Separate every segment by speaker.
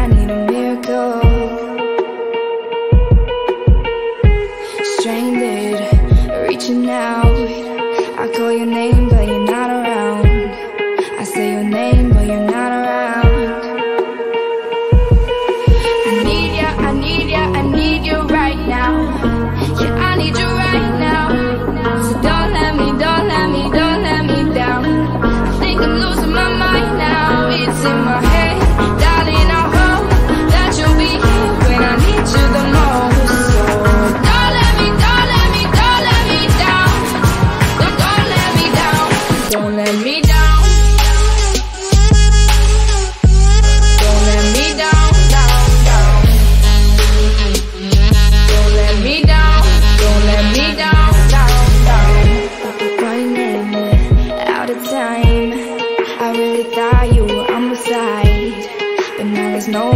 Speaker 1: I need a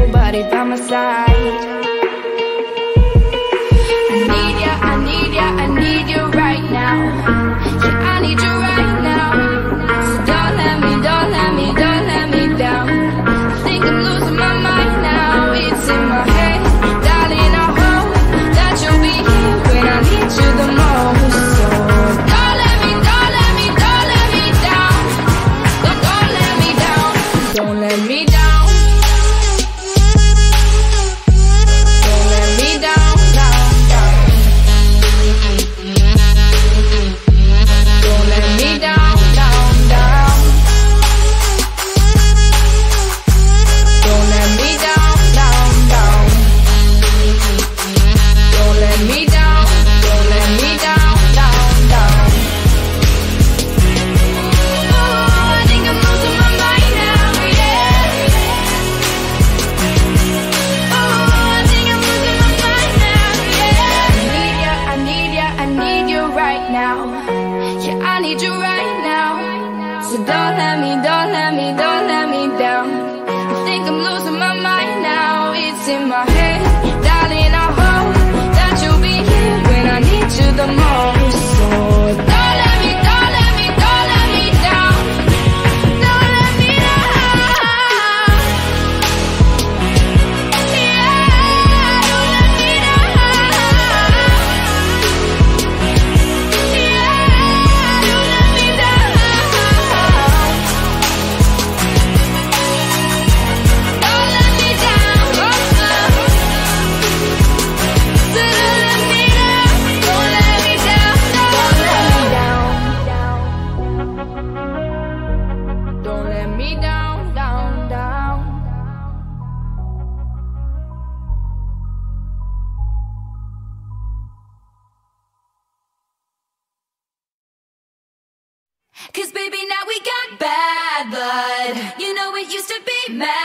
Speaker 1: nobody by my side. I need ya, I need ya, I need you right now. Yeah, I need you
Speaker 2: we got bad blood. You know, it used to be mad.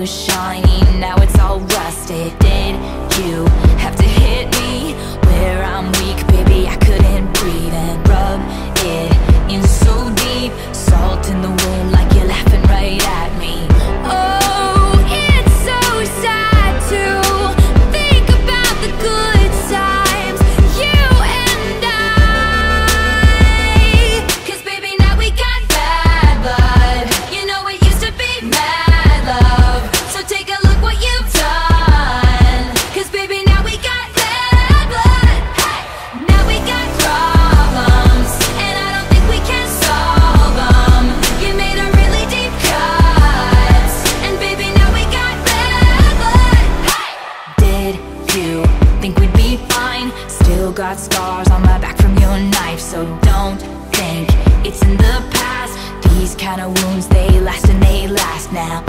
Speaker 3: was shiny, now it's all rusted Did you have to hit me where I'm weak?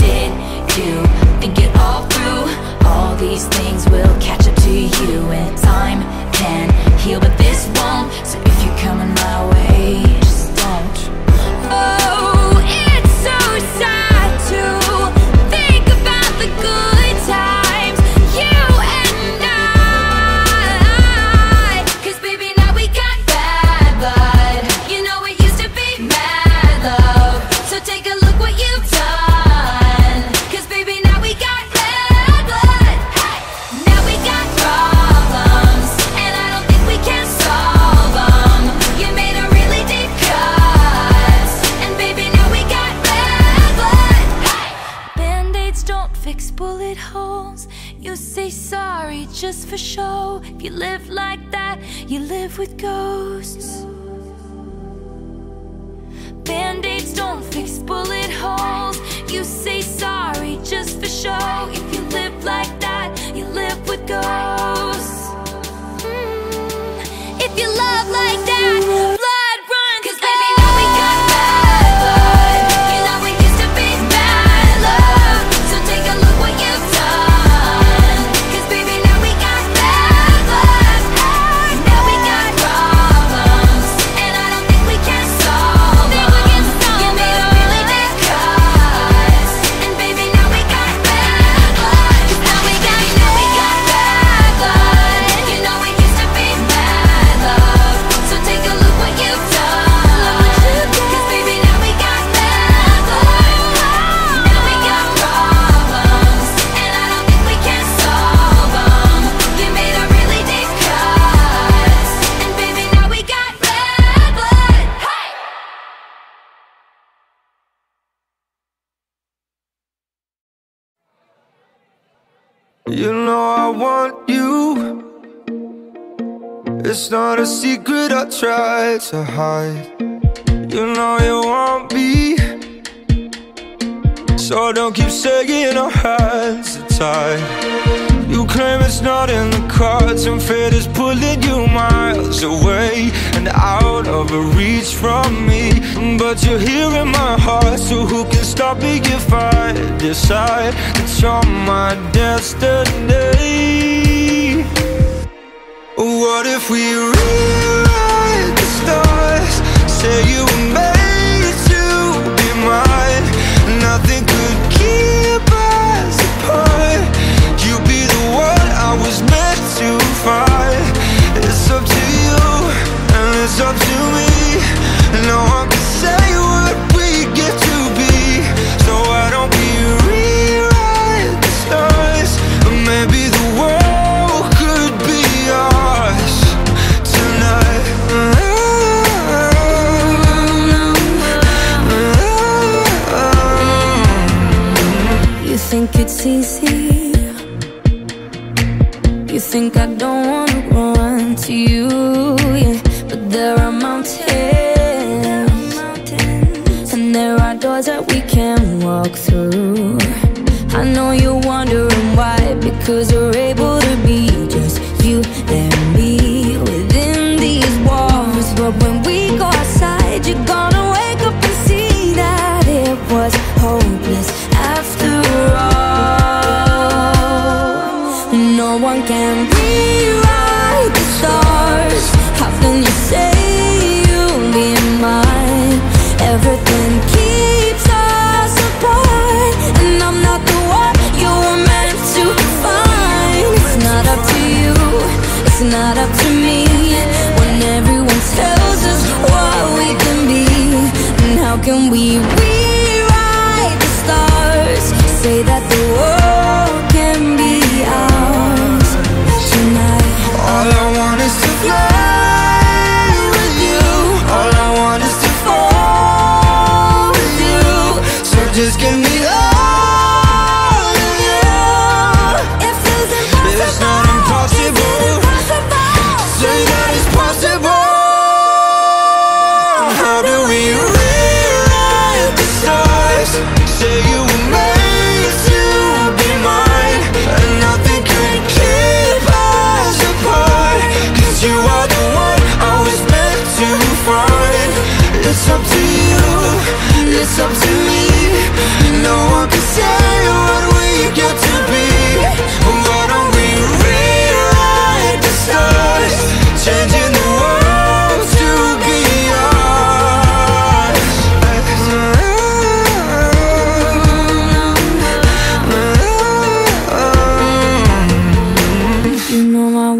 Speaker 3: did you think it all through? All these things will catch up to you And time can heal but this won't So if you're coming my way just for show. If you live like that, you live with ghosts. Band-aids don't fix bullet holes. You say so You know I
Speaker 4: want you. It's not a secret I try to hide. You know you want me. So don't keep saying our hands are tied. You claim it's not in the cards. And fate is pulling you my away and out of reach from me. But you're here in my heart, so who can stop me if I decide That you're my destiny? What if we rewrite the stars? don't
Speaker 3: wanna run to you, yeah. But there are mountains, and there are doors that we can walk through. I know you're wondering why, because we're able to be just you and
Speaker 4: place